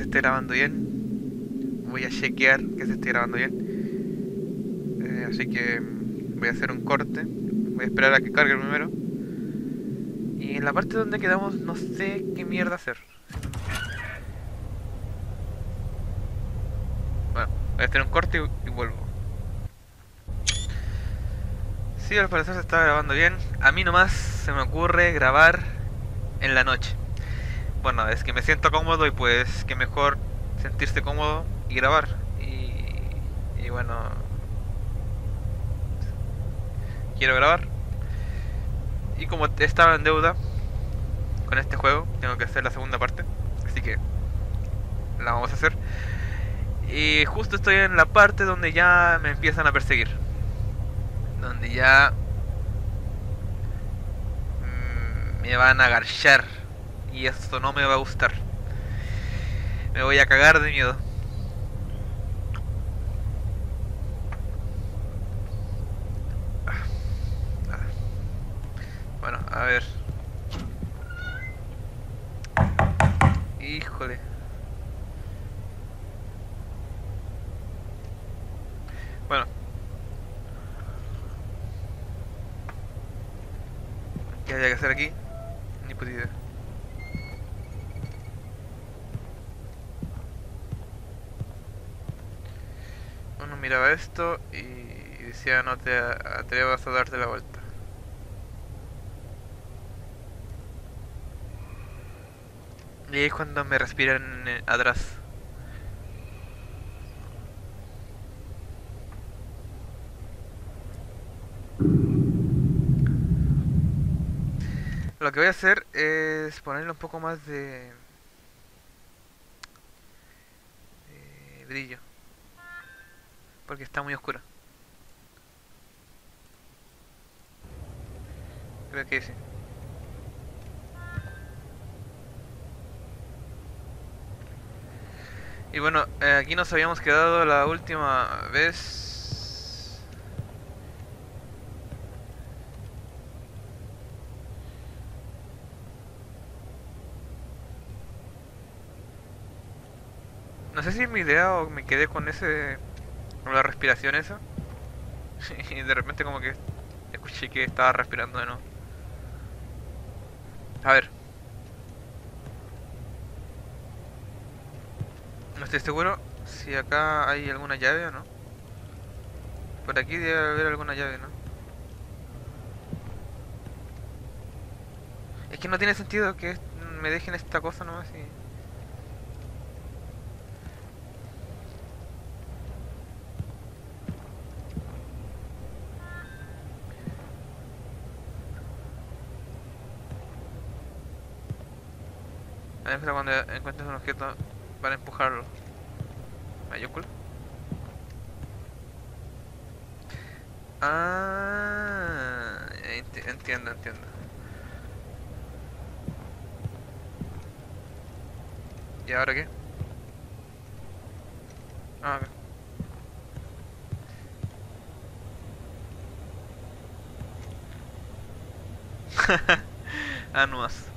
esté grabando bien. Voy a chequear que se esté grabando bien. Eh, así que voy a hacer un corte. Voy a esperar a que cargue primero. Y en la parte donde quedamos no sé qué mierda hacer. Bueno, voy a hacer un corte y, y vuelvo. Sí, al parecer se está grabando bien. A mí nomás se me ocurre grabar en la noche. Bueno, es que me siento cómodo y pues que mejor sentirse cómodo y grabar. Y, bueno, quiero grabar. Y como estaba en deuda con este juego, tengo que hacer la segunda parte. Así que la vamos a hacer. Y justo estoy en la parte donde ya me empiezan a perseguir. Donde ya mm, me van a agarchar. Y esto no me va a gustar. Me voy a cagar de miedo. Bueno, a ver. Híjole. Bueno. ¿Qué había que hacer aquí? Ni puta idea. Uno miraba esto y decía no te atrevas a darte la vuelta. Y ahí es cuando me respiran atrás. Lo que voy a hacer es ponerle un poco más de brillo. Porque está muy oscuro. Creo que sí. Y bueno, eh, aquí nos habíamos quedado la última vez. No sé si es mi idea o me quedé con ese... la respiración esa. y de repente como que escuché que estaba respirando de nuevo. A ver. No estoy seguro si acá hay alguna llave o no. Por aquí debe haber alguna llave, ¿no? Es que no tiene sentido que me dejen esta cosa nomás y... Cuando encuentres un objeto para empujarlo. Mayúscula. Ah, enti- entiendo, entiendo. ¿Y ahora qué? Ah, ah, no más.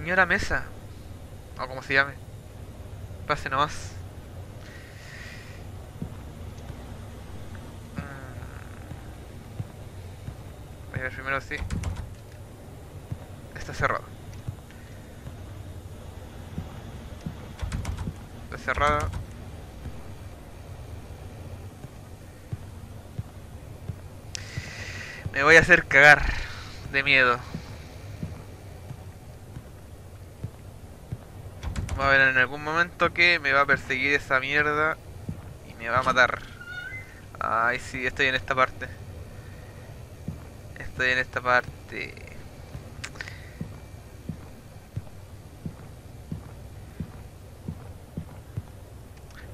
Señora Mesa, o como se llame, pase nomás. Voy a ver primero si está cerrado. Está cerrada. Me voy a hacer cagar de miedo. Va a haber en algún momento que me va a perseguir esa mierda y me va a matar. Ay, sí, estoy en esta parte. Estoy en esta parte.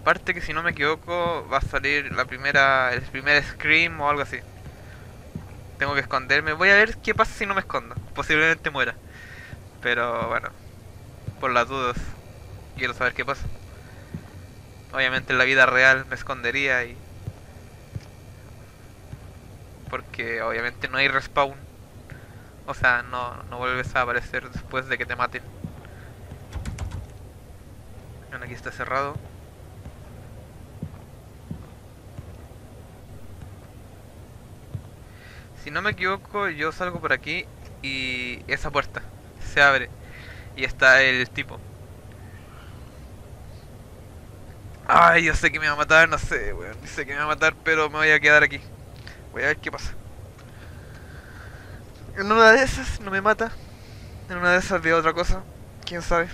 Parte que si no me equivoco va a salir la primera, el primer scream o algo así. Tengo que esconderme. Voy a ver qué pasa si no me escondo. Posiblemente muera. Pero bueno, por las dudas quiero saber qué pasa. Obviamente en la vida real me escondería y... Porque obviamente no hay respawn. O sea, no, no vuelves a aparecer después de que te maten. Bueno, aquí está cerrado. Si no me equivoco, yo salgo por aquí y esa puerta se abre y está el tipo. Ay, yo sé que me va a matar, no sé, weón. Sé que me va a matar, pero me voy a quedar aquí. Voy a ver qué pasa. En una de esas no me mata. En una de esas veo otra cosa. Quién sabe.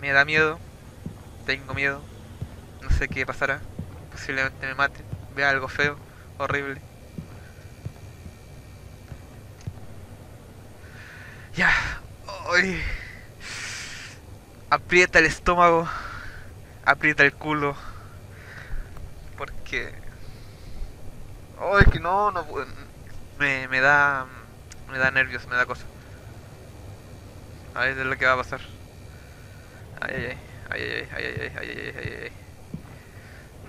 Me da miedo. Tengo miedo. No sé qué pasará. Posiblemente me mate. Vea algo feo, horrible. Ya. Ay. Aprieta el estómago. Aprieta el culo. Porque... Ay, que no, no me, me da... Me da nervios, me da cosa. A ver, es lo que va a pasar. Ay, ay, ay, ay, ay, ay, ay, ay, ay, ay, ay, ay.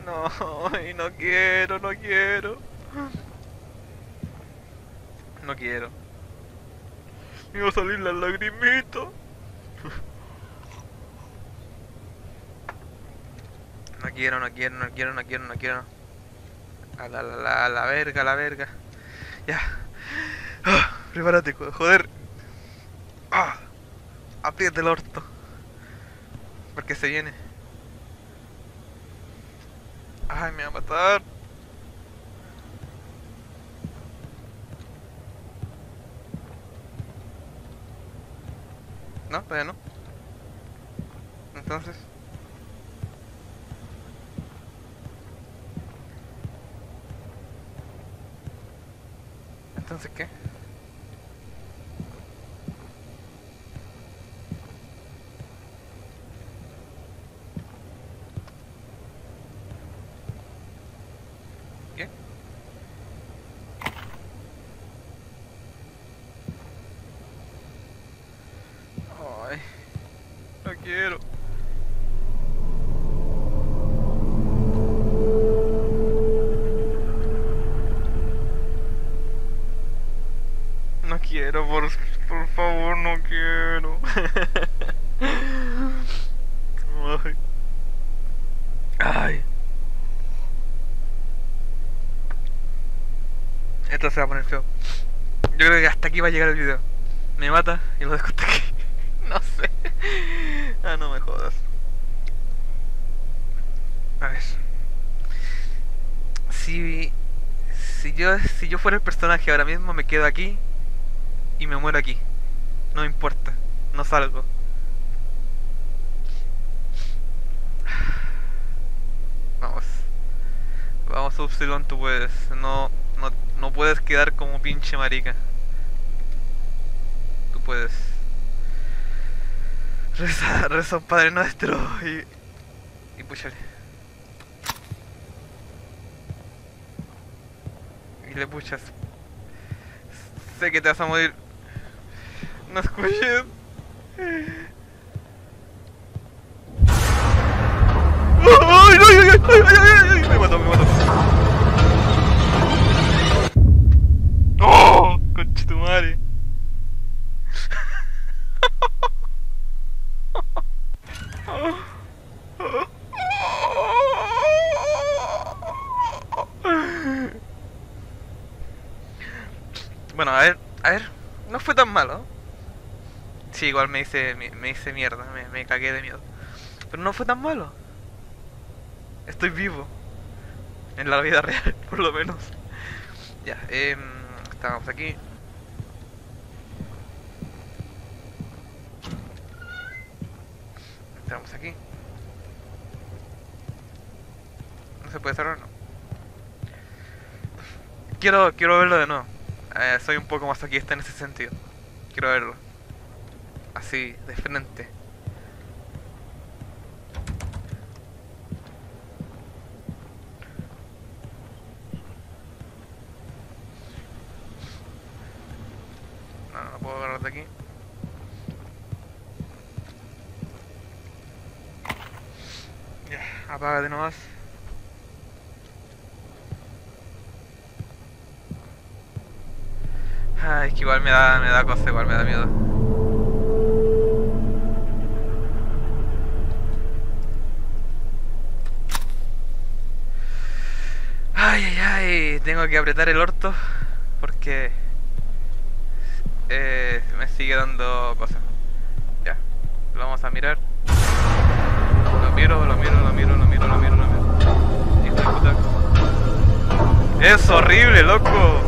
No, ay, no quiero, no quiero. No quiero. Me va a salir la lagrimita. No quiero, no quiero, no quiero, no quiero, no quiero. A la, la, la, la verga, a la verga. Ya. Ah, prepárate, jo- joder. Ah, aprieta el orto. Porque se viene. Ay, me va a matar. No, todavía no. Entonces. 뜬 쓸게. Se va a poner feo. Yo creo que hasta aquí va a llegar el video. Me mata y lo dejo aquí. No sé. Ah, no me jodas. A ver. Si, si yo si yo fuera el personaje ahora mismo me quedo aquí y me muero aquí. No me importa. No salgo. Vamos. Vamos, Upsilon, tú puedes. No, no, puedes quedar como pinche marica. Tú puedes. Reza, reza un Padre Nuestro y. Y púchale. Y le puchas. Sé que te vas a morir. No escuches. ¡Ay, ay, ay, ay, ay, ay, ay! Me mató, me mató. ¡Oh! Conche tu madre. Bueno, a ver, a ver, no fue tan malo. Sí, igual me hice, me, hice mierda, me, me cagué de miedo. Pero no fue tan malo. Estoy vivo. En la vida real, por lo menos. Ya, eh, estamos aquí. Estamos aquí. No se puede cerrar, no. Quiero, quiero verlo de nuevo. Eh, soy un poco masoquista en ese sentido. Quiero verlo. Así, de frente. No, no puedo agarrar de aquí. Ya, apágate nomás. Ay, es que igual me da, me da cosa, igual me da miedo. Ay, ay, ay, tengo que apretar el orto porque eh, me sigue dando cosas. Ya, lo vamos a mirar. Lo miro, lo miro, lo miro, lo miro, lo miro, lo miro. Hijo de puta. Es horrible, loco.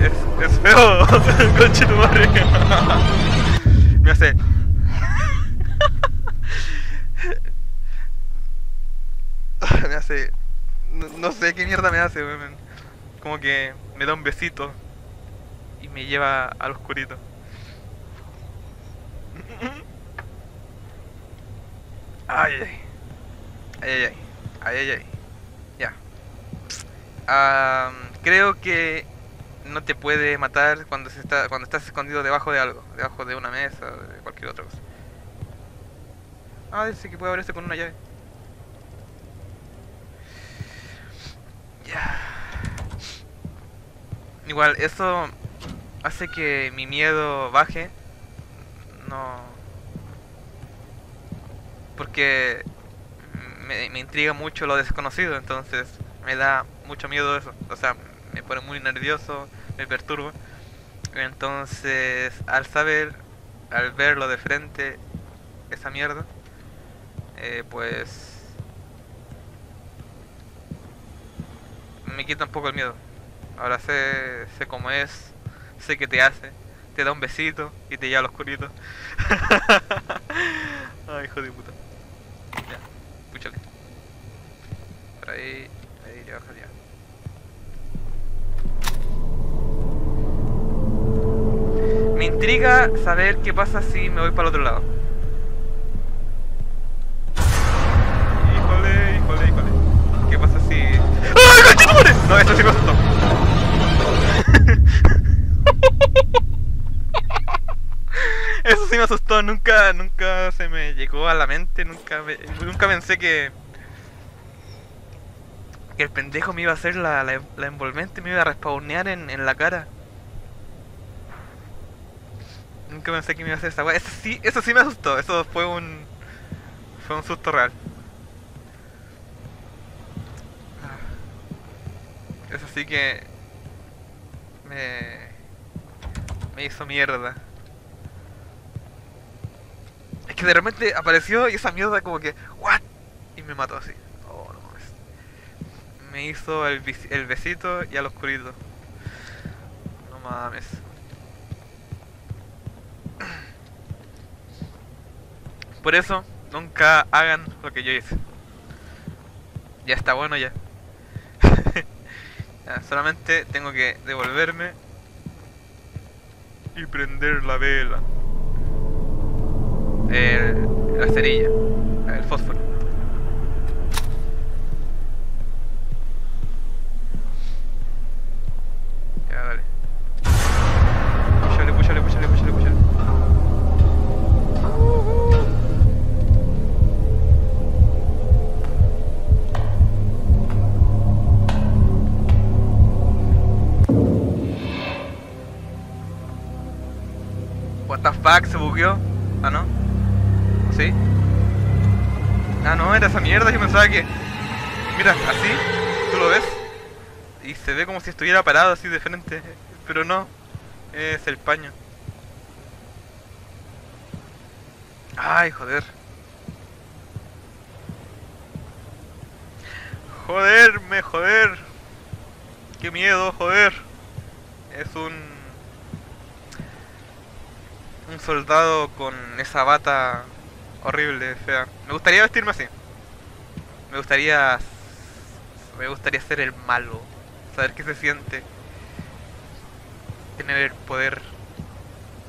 Es, es feo. Conche tu madre. Me hace. me hace. No, sé qué mierda me hace, weón. Como que me da un besito y me lleva al oscurito. Ay, ay, ay, ay, ay, ay, ay, ya. Am, creo que no te puede matar cuando se está cuando estás escondido debajo de algo, debajo de una mesa, de cualquier otra cosa. Ah, dice que puede abrirse con una llave. Ya. Igual, eso hace que mi miedo baje. No. Porque me, me intriga mucho lo desconocido, entonces me da mucho miedo eso. O sea, me pone muy nervioso, me perturba. Entonces, al saber, al verlo de frente, esa mierda, eh, pues me quita un poco el miedo. Ahora sé, sé cómo es, sé qué te hace, te da un besito y te lleva al oscurito. Ay, hijo de puta. Ya, púchale. Por ahí, ahí le bajas ya. Me intriga saber qué pasa si me voy para el otro lado. Híjole, híjole, híjole. ¿Qué pasa si.? ¡Ay, conchetumare! No, eso sí me asustó. Eso me asustó, nunca, nunca se me llegó a la mente, nunca, me- nunca pensé que que el pendejo me iba a hacer la, la, la envolvente, me iba a respawnear en, en la cara. Nunca pensé que me iba a hacer esa weá. Eso sí, eso sí me asustó, eso fue un fue un susto real. Ah. Eso sí que me me hizo mierda. Es que de repente apareció y esa mierda como que, ¿what? Y me mató así. Oh, no mames. Me hizo el, besito y al oscurito. No mames. Por eso, nunca hagan lo que yo hice. Ya está bueno. Ya, solamente tengo que devolverme y prender la vela. El, la cerilla, el fósforo. Ya, dale. Púchale, púchale, púchale, púchale, púchale. What the fuck, se bugueó. Ah, no. Era esa mierda. Yo pensaba que. Mira, así, tú lo ves. Y se ve como si estuviera parado así de frente. Pero no, es el paño. Ay, joder. Joderme, joder. Qué miedo, joder. Es un un soldado con esa bata horrible, fea. Me gustaría vestirme así. Me gustaría me gustaría ser el malo, saber qué se siente tener el poder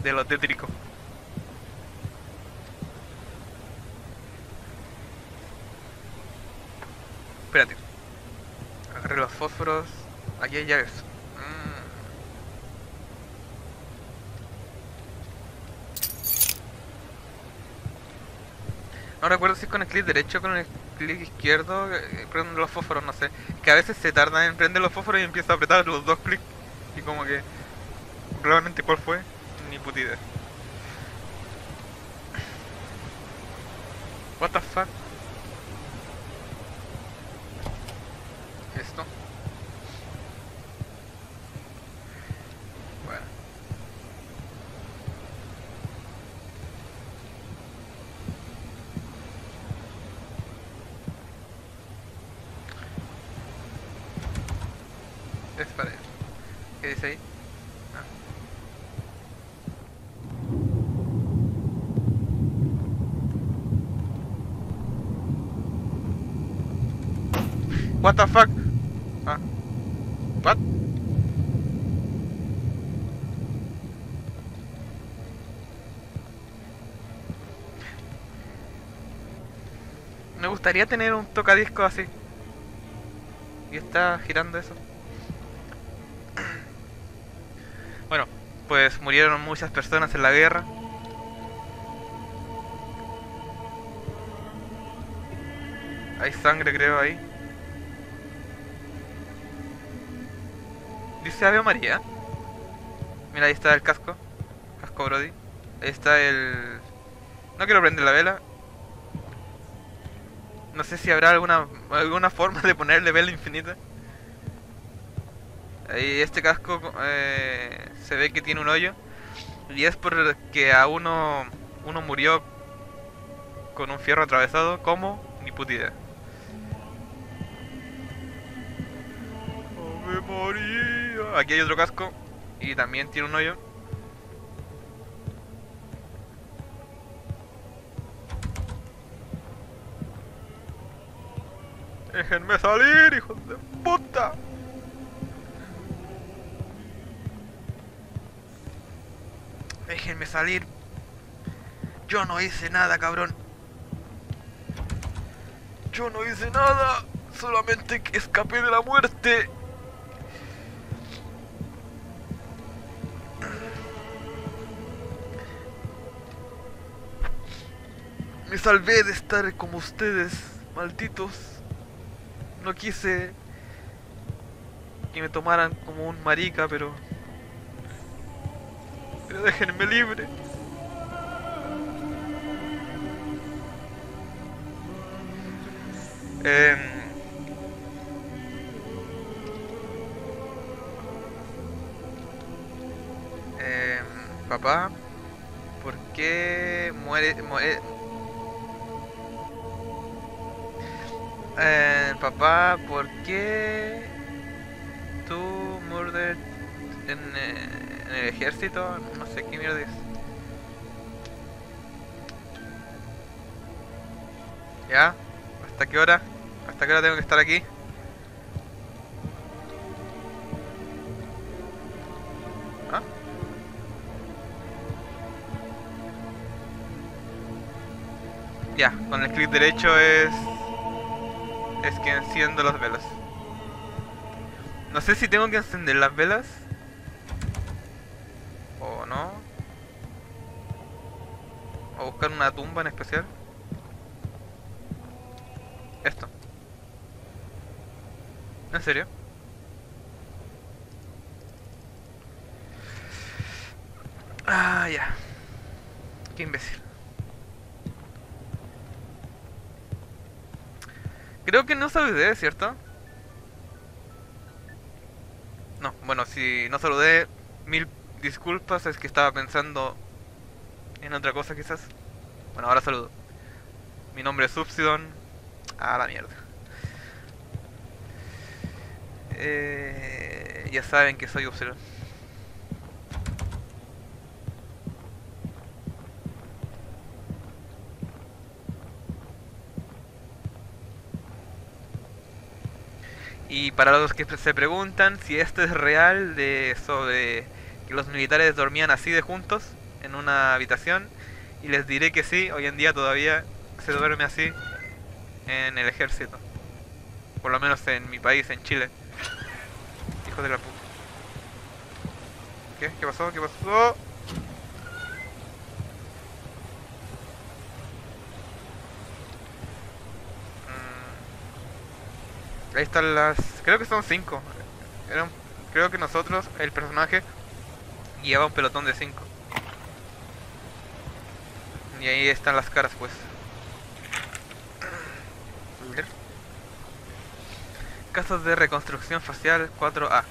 de lo tétrico. Espérate. Agarré los fósforos. Aquí hay llaves. No recuerdo si es con el clic derecho o con el clic izquierdo eh, prenden los fósforos, no sé. Que a veces se tarda en prender los fósforos y empiezo a apretar los dos clics. Y como que realmente cuál fue, ni puta idea. What the fuck? Esto. Bueno. Es para él. ¿Qué dice ahí? Ah. What the fuck? Ah. What? Me gustaría tener un tocadiscos así. Y está girando eso. Pues murieron muchas personas en la guerra. Hay sangre creo ahí. Dice Ave María. Mira, ahí está el casco. Casco Brody. Ahí está el... No quiero prender la vela. No sé si habrá alguna alguna forma de ponerle vela infinita. Este casco eh, se ve que tiene un hoyo. Y es porque a uno, uno murió con un fierro atravesado. ¿Cómo? Ni puta idea. Aquí hay otro casco. Y también tiene un hoyo. Déjenme salir, hijos de puta. Déjenme salir. Yo no hice nada, cabrón. Yo no hice nada. Solamente escapé de la muerte. Me salvé de estar como ustedes, malditos. No quise que me tomaran como un marica, pero pero déjenme libre. Eh, papá, ¿por qué muere, eh, papá, ¿por qué tú murder en, eh, en el ejército? No sé qué mierda es. ¿Ya? ¿Hasta qué hora? ¿Hasta qué hora tengo que estar aquí? ¿Ah? Ya, con el clic derecho es... Es que enciendo las velas. No sé si tengo que encender las velas. O no. O buscar una tumba en especial. Esto. ¿En serio? Ah, ya. Qué imbécil. Creo que no saludé, ¿cierto? No, bueno, si no saludé, mil disculpas, es que estaba pensando en otra cosa quizás. Bueno, ahora saludo. Mi nombre es Subsidon. A la mierda. Eh, ya saben que soy Upsilon. Y para los que se preguntan si esto es real de sobre los militares dormían así de juntos en una habitación, y les diré que sí, hoy en día todavía se duerme así en el ejército. Por lo menos en mi país, en Chile. Hijo de la puta. ¿Qué? ¿Qué pasó? ¿Qué pasó? Mm. Ahí están las... Creo que son cinco. Creo que nosotros, el personaje, Y lleva un pelotón de 5. Y ahí están las caras, pues. Casos de reconstrucción facial 4A.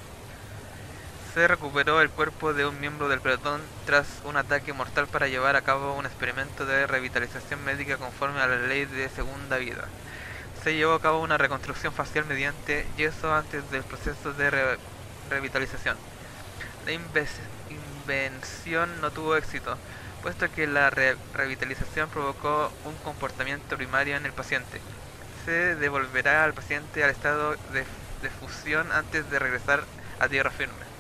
Se recuperó el cuerpo de un miembro del pelotón tras un ataque mortal para llevar a cabo un experimento de revitalización médica conforme a la ley de segunda vida. Se llevó a cabo una reconstrucción facial mediante yeso antes del proceso de re- revitalización. La invención no tuvo éxito, puesto que la re- revitalización provocó un comportamiento primario en el paciente. Se devolverá al paciente al estado de, de fusión antes de regresar a tierra firme.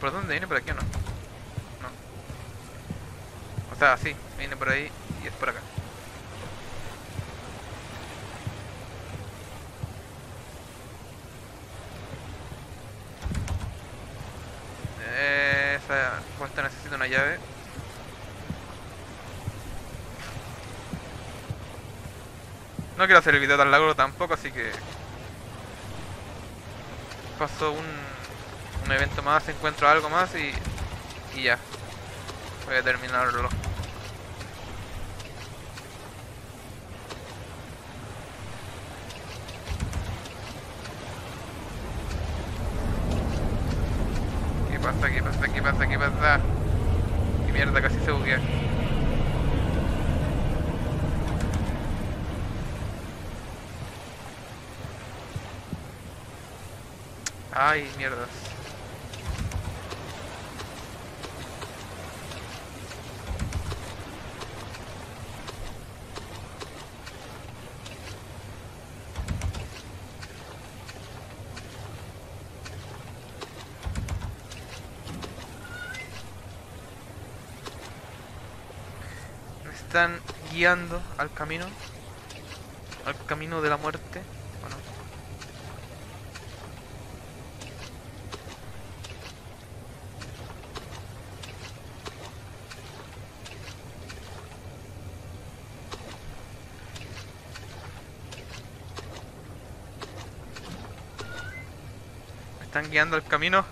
¿Por dónde viene? ¿Por aquí o no? No. O sea, sí, viene por ahí y es por acá. Eh, esa puerta necesita una llave. No quiero hacer el video tan largo tampoco, así que... Paso un, un evento más, encuentro algo más y, y ya. Voy a terminarlo. ¿Qué pasa? ¿Qué pasa? ¿Qué pasa? ¿Qué pasa? ¿Qué mierda? Casi se buguea. Ay, mierdas. Me están guiando al camino. Al camino de la muerte. ¿o no? Me están guiando al camino.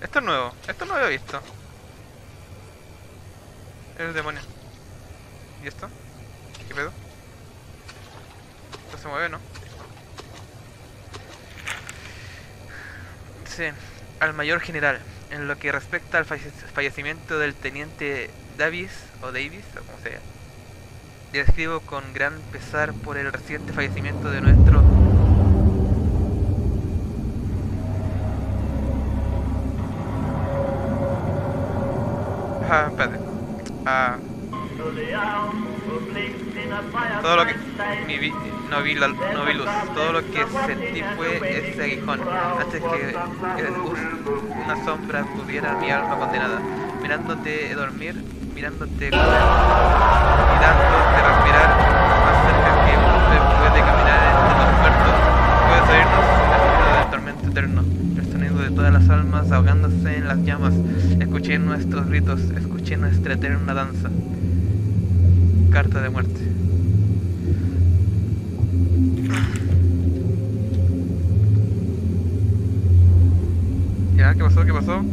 Esto es nuevo. Esto no lo había visto. El demonio. ¿Y esto? ¿Qué pedo? Esto se mueve, ¿no? Dice, al mayor general, en lo que respecta al falle- fallecimiento del teniente Davis, o Davis, o como sea, le escribo con gran pesar por el reciente fallecimiento de nuestro no vi la- no vi luz. Todo lo que sentí fue ese aguijón antes que una sombra cubriera mi alma condenada. Mirándote dormir, mirándote comer, mirándote respirar más cerca que hombre puede caminar entre los muertos. Puede oírnos el sonido del tormento eterno, el sonido de todas las almas ahogándose en las llamas. Escuché nuestros gritos, escuché nuestra eterna danza. Carta de muerte. ¿Ya? ¿Qué pasó? ¿Qué pasó?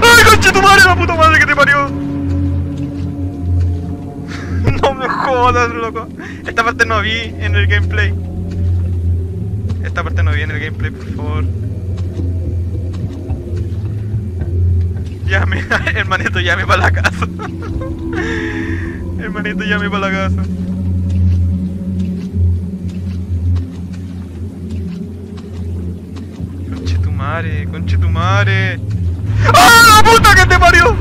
¡Ay, conche tu madre, la puta madre que te parió! No me jodas, loco. Esta parte no vi en el gameplay. Esta parte no vi en el gameplay, por favor. Llame, hermanito, llame para la casa. hermanito, llame para la casa. Conchetumare, conchetumare. ¡Ah, puta que te parió!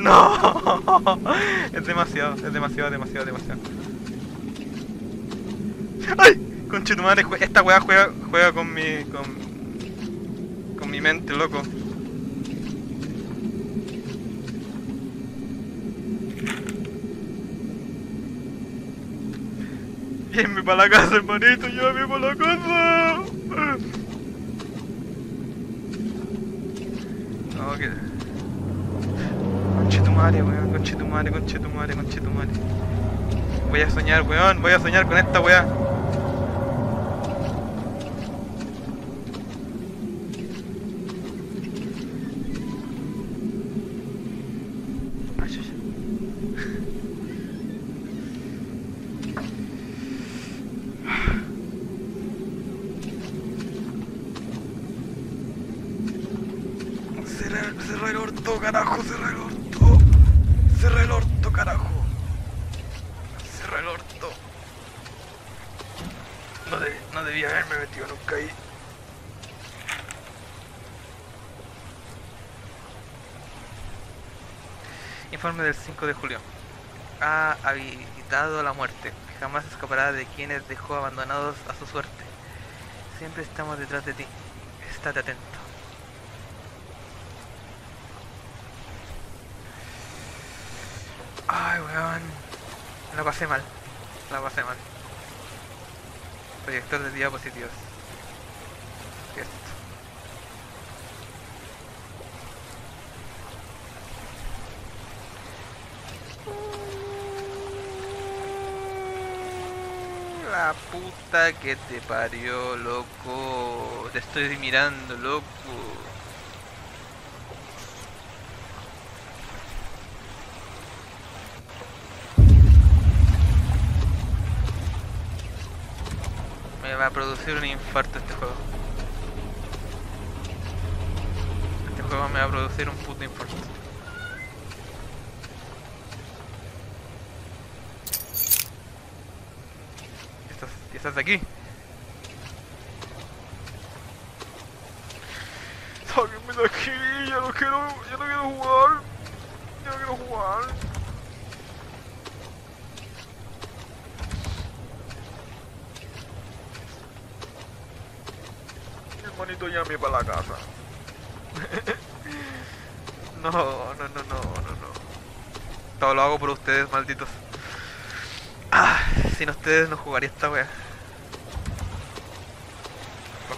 no, es demasiado, es demasiado, demasiado, demasiado. ¡Ay! Conche tu madre, esta weá juega, juega con mi. con. con mi mente, loco. Llévenme para la casa, hermanito, llévame para la casa. No, que. Conchetumare, weón, conchetumare, conchetumare, conchetumare. Voy a soñar, weón, voy a soñar con esta weá. Ay, chucha. Cerra, cerra el orto, carajo, cerra el orto. Cerra el orto, carajo. Cerra el orto. No, de- no debía haberme metido nunca ahí. Informe del 5 de julio. Ha habilitado la muerte. Jamás escapará de quienes dejó abandonados a su suerte. Siempre estamos detrás de ti. Estate atento. Ay, weón. La pasé mal. La pasé mal. Proyector de diapositivas. ¿Qué Puta que te parió, loco. Te estoy mirando, loco. Me va a producir un infarto este juego. Este juego me va a producir un puto infarto. ¿Y estás, aquí? Sáquenme de aquí, ya no quiero, ya no quiero jugar. Ya no quiero jugar. Hermanito, llame para la casa. no, no, no, no, no, no. Todo lo hago por ustedes, malditos. Ah, sin ustedes no jugaría esta wea.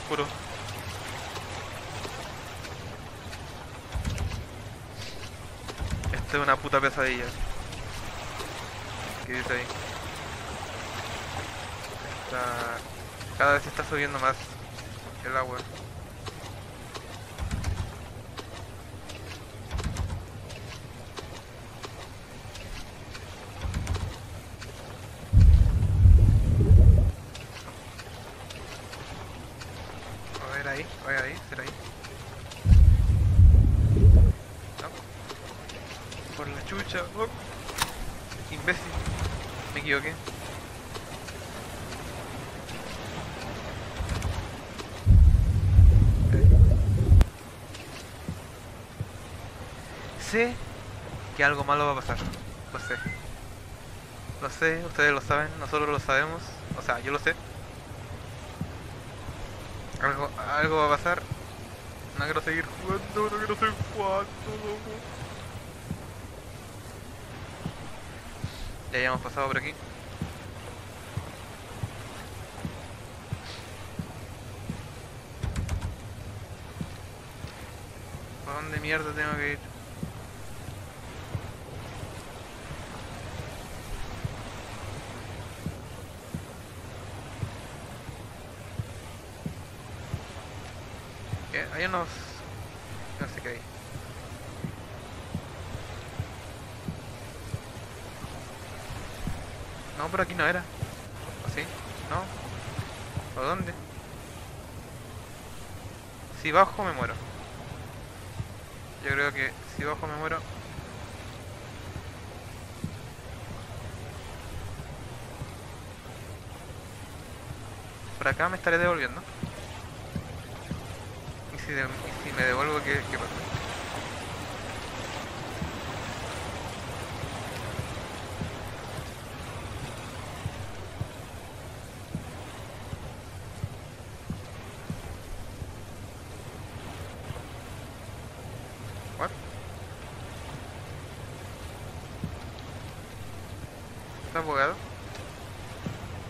Lo juro. Esto es una puta pesadilla. ¿Qué dice ahí? Está... Cada vez está subiendo más el agua. A ver ahí, a ver ahí, será ahí. No. Por la chucha. oh. Imbécil. Me equivoqué. Que algo malo va a pasar. Lo sé. Lo sé, ustedes lo saben, nosotros lo sabemos. O sea, yo lo sé. Algo, algo va a pasar. No quiero seguir jugando, no quiero seguir jugando, loco. Ya habíamos pasado por aquí. ¿Por dónde mierda tengo que ir? ¿Qué? Hay unos... No sé qué hay. No, por aquí no era. ¿O sí? ¿No? ¿Por dónde? Si bajo me muero. Yo creo que si bajo me muero. Por acá me estaré devolviendo. Si, de- si me devuelvo, ¿qué, qué pasa? ¿Está bugado?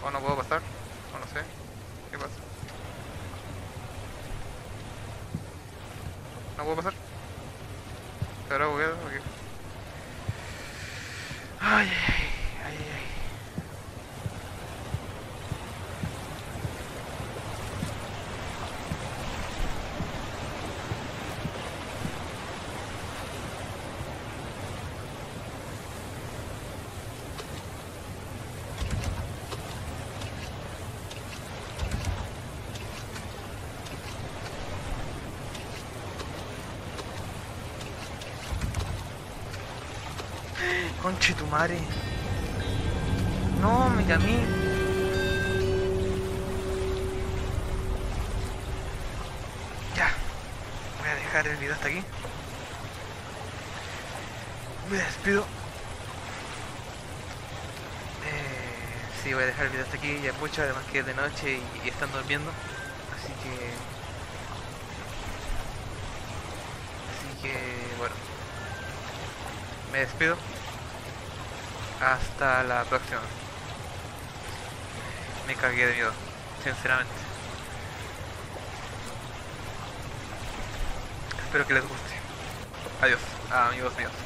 ¿O no puedo pasar? O no sé. ¿Qué pasa? ¿No puedo pasar? ¿Se habrá bugueado? ¿O qué? Ay, ay, ay, ay. Conche tu madre. No, mira a. Ya. Voy a dejar el video hasta aquí. Me despido. Eh, sí, voy a dejar el video hasta aquí. Ya mucho, además que es de noche y están durmiendo. Así que... Así que, bueno. Me despido. Hasta la próxima. Me cagué de miedo, sinceramente. Espero que les guste. Adiós, amigos míos.